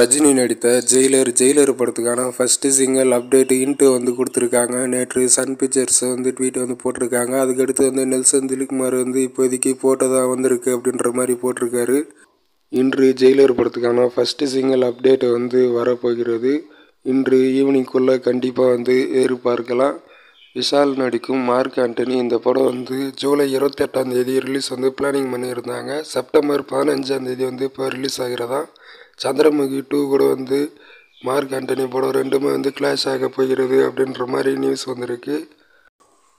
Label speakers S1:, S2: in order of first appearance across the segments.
S1: ரஜினி நடித்த Jailer Jailer படத்துக்கான first single update இன்ட்டு வந்து கொடுத்துருக்காங்க. நேற்று சன் பிக்சர்ஸ் வந்து ட்வீட் வந்து போட்டிருக்காங்க. அதுக்கடுத்து வந்து நெல்சன் திலீப்குமார் வந்து இப்போதைக்கு போட்டதாக வந்திருக்கு அப்படின்ற மாதிரி போட்டிருக்காரு. இன்று ஜெயிலர் படத்துக்கான ஃபஸ்ட்டு சிங்கிள் அப்டேட் வந்து வரப்போகிறது. இன்று ஈவினிங்குள்ளே கண்டிப்பாக வந்து எதிர்பார்க்கலாம் விஷால் நடிக்கும் மார்க் ஆண்டனி இந்த படம் வந்து ஜூலை இருபத்தெட்டாம் தேதி ரிலீஸ் வந்து பிளானிங் பண்ணியிருந்தாங்க. செப்டம்பர் பதினஞ்சாம் தேதி வந்து இப்போ ரிலீஸ் ஆகிறதா? சந்திரமுகி டூ கூட வந்து மார்க் ஆண்டனி படம் ரெண்டுமே வந்து கிளாஷ் ஆக போகிறது அப்படின்ற மாதிரி நியூஸ் வந்திருக்கு.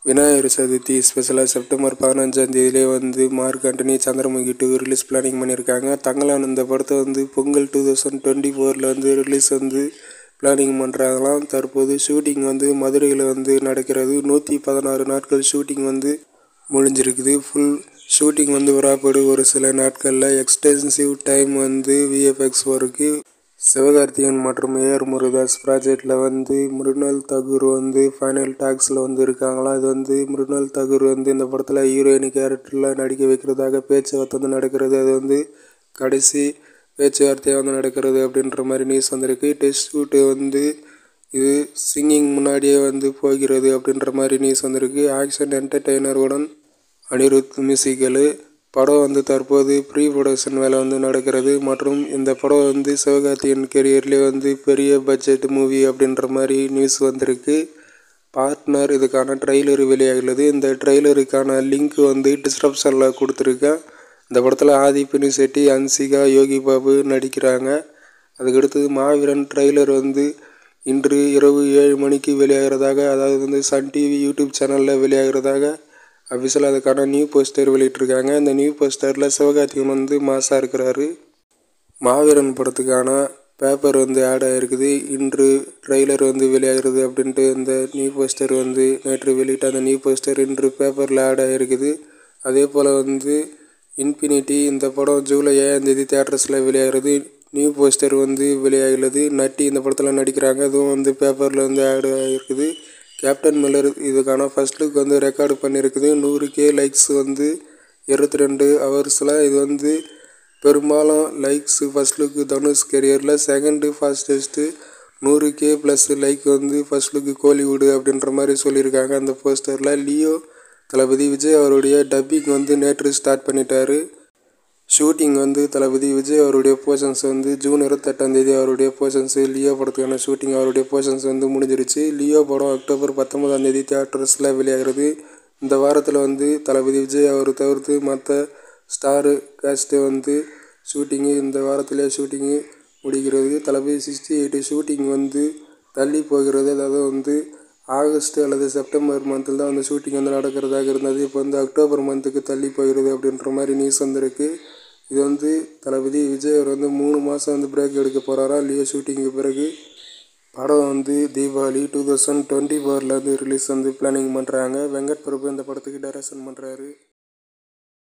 S1: விநாயகர் சதுர்த்தி ஸ்பெஷலாக செப்டம்பர் பதினஞ்சாம் தேதியிலே வந்து Mark Antony Chandramukhi two release planning பண்ணியிருக்காங்க. தங்கலான் இந்த படத்தை வந்து பொங்கல் டூ தௌசண்ட் டுவெண்ட்டி ஃபோரில் வந்து ரிலீஸ் வந்து பிளானிங் பண்ணுறாங்களாம் தற்போது ஷூட்டிங் வந்து மதுரையில் வந்து நடக்கிறது. நூற்றி பதினாறு நாட்கள் ஷூட்டிங் வந்து முடிஞ்சிருக்குது. ஃபுல் ஷூட்டிங் வந்து வராப்படு ஒரு சில நாட்களில். எக்ஸ்டென்சிவ் டைம் வந்து விஎஃப்எக்ஸ் ஒர்க்கு சிவகார்த்திகன் மற்றும் ஏஆர் முருகதாஸ் ப்ராஜெக்டில் வந்து மிருனால் தகூர் வந்து ஃபைனல் டாக்ஸில் வந்து இருக்காங்களாம் இது வந்து மிருனால் தகூர் வந்து இந்த படத்தில் ஹீரோயின் கேரக்டரில் நடிக்க வைக்கிறதாக பேச்சுவார்த்தை வந்து நடக்கிறது. அது வந்து கடைசி பேச்சுவார்த்தையாக வந்து நடக்கிறது அப்படின்ற மாதிரி நியூஸ் வந்திருக்கு. டெஸ்ட் ஷூட்டு வந்து இது சிங்கிங் முன்னாடியே வந்து போகிறது அப்படின்ற மாதிரி நியூஸ் வந்திருக்கு. ஆக்ஷன் என்டர்டெய்னருடன் அனிருத் மியூசிக்கலு படம் வந்து தற்போது ப்ரீ ப்ரொடக்ஷன் வேலை வந்து நடக்கிறது. மற்றும் இந்த படம் வந்து சிவகார்த்தியின் கெரியர்லேயே வந்து பெரிய பட்ஜெட் மூவி அப்படின்ற மாதிரி நியூஸ் வந்திருக்கு. பார்ட்னர் இதுக்கான ட்ரெய்லர் வெளியாகிறது இந்த ட்ரெய்லருக்கான லிங்க் வந்து டிஸ்கிரிப்ஷனில் கொடுத்துருக்கேன். இந்த படத்தில் ஆதி செட்டி அன்சிகா யோகி பாபு நடிக்கிறாங்க. அதுக்கடுத்தது மாவீரன் ட்ரெய்லர் வந்து இன்று இரவு ஏழு மணிக்கு வெளியாகிறதாக அதாவது வந்து சன் டிவி யூடியூப் சேனலில் வெளியாகிறதாக அஃபிஷியலாக அதுக்கான நியூ போஸ்டர் வெளியிட்டிருக்காங்க. இந்த நியூ போஸ்டரில் சிவகார்த்திகேயன் வந்து மாசாக இருக்கிறாரு. மாவீரன் படத்துக்கான பேப்பர் வந்து ஆட் ஆகிருக்குது இன்று ட்ரெய்லர் வந்து வெளியாகிறது அப்படின்ட்டு இந்த நியூ போஸ்டர் வந்து நேற்று வெளியிட்ட அந்த நியூ போஸ்டர் இன்று பேப்பரில் ஆட் ஆகிருக்குது அதே போல் வந்து இன்ஃபினிட்டி. இந்த படம் ஜூலை ஏழாம் தேதி தேட்டர்ஸில் வெளியாகிறது. நியூ போஸ்டர் வந்து வெளியாகிறது நட்டி இந்த படத்தில் நடிக்கிறாங்க. அதுவும் வந்து பேப்பரில் வந்து ஆட் ஆகிருக்குது கேப்டன் மில்லர் இதுக்கான ஃபஸ்ட் லுக் வந்து ரெக்கார்டு பண்ணியிருக்குது. நூறு கே லைக்ஸ் வந்து இருபத்தி ரெண்டு ஹவர்ஸில் இது வந்து பெரும்பாலும் லைக்ஸ் ஃபஸ்ட் லுக் தனுஷ் கெரியரில் செகண்டு ஃபாஸ்டஸ்ட்டு நூறு கே ப்ளஸ் லைக் வந்து ஃபஸ்ட் லுக்கு கோலிவுட் அப்படின்ற மாதிரி சொல்லியிருக்காங்க அந்த போஸ்டரில். லியோ தளபதி விஜய் அவருடைய டப்பிங் வந்து நேற்று ஸ்டார்ட் பண்ணிட்டாரு. ஷூட்டிங் வந்து தளபதி விஜய் அவருடைய போர்ஷன்ஸ் வந்து ஜூன் இருபத்தெட்டாந்தேதி அவருடைய போர்ஷன்ஸ் லியோ படத்துக்கான ஷூட்டிங் அவருடைய போர்ஷன்ஸ் வந்து முடிஞ்சிருச்சு. லியோ படம் அக்டோபர் பத்தொன்பதாந்தேதி தியேட்டர்ஸில் வெளியாகிறது. இந்த வாரத்தில் வந்து தளபதி விஜய் அவர் தவிர்த்து மற்ற ஸ்டாரு கேஸ்ட்டு வந்து ஷூட்டிங்கு இந்த வாரத்திலே ஷூட்டிங்கு முடிகிறது. தளபதி சிக்ஸ்டி எயிட்டு ஷூட்டிங் வந்து தள்ளி போகிறது. அதாவது வந்து ஆகஸ்ட் அல்லது செப்டம்பர் மந்தில் தான் வந்து ஷூட்டிங் வந்து நடக்கிறதாக இருந்தது. இப்போ வந்து அக்டோபர் மந்த்துக்கு தள்ளி போயிடுது அப்படின்ற மாதிரி நியூஸ் வந்திருக்கு. இது வந்து தளபதி விஜய் அவர் வந்து மூணு மாதம் வந்து பிரேக் எடுக்க போகிறாரா லியோ ஷூட்டிங்க்கு பிறகு. படம் வந்து தீபாவளி டூ தௌசண்ட் டுவெண்ட்டி ஃபோரில் வந்து ரிலீஸ் வந்து பிளானிங் பண்ணுறாங்க வெங்கட் பிரபு இந்த படத்துக்கு டைரக்ஷன் பண்ணுறாரு